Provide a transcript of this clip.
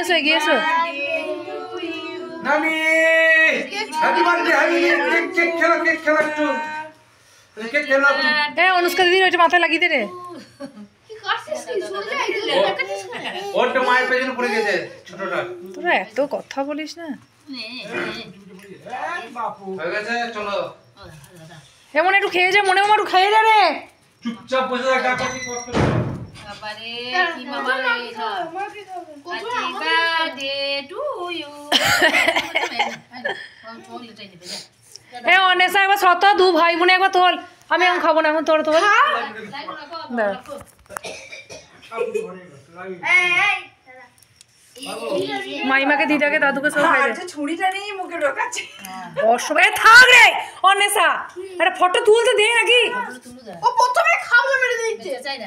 এসো এগিয়ে এসো নানি happy birthday happy cake cake খেলো কেক খেলো একটু। কেক খেলো একটু। হ্যাঁ অনুষ্কা দিদি ওইটা মাথায় লাগিয়ে দে রে। মায়ের পেছনে পড়ে গেছে ছোটটা। তোরা এত কথা বলিস না। হয়ে এমন একটু খেয়ে যা মনে মনে একটু খেয়ে যা রে। চুপচাপ বসে থাকা বার্থডে টু ইউ চকলেটাই নেবে যা এ অনেসা একবার শত দু ভাই বোনে একবার তোল। আমি এখন খাব না এখন তোর তোল। মাইমাকে দিদাকে দাদুকে সব খাই দে। আচ্ছা ছুরিটা নিয়ে মুখে ঢোকাচ্ছে। অসুবিধা থাক রে অনেসা একটা ফটো তুলতে দে নাকি? ও প্রথমে খাবলে মেরে দিচ্ছে চাই নে।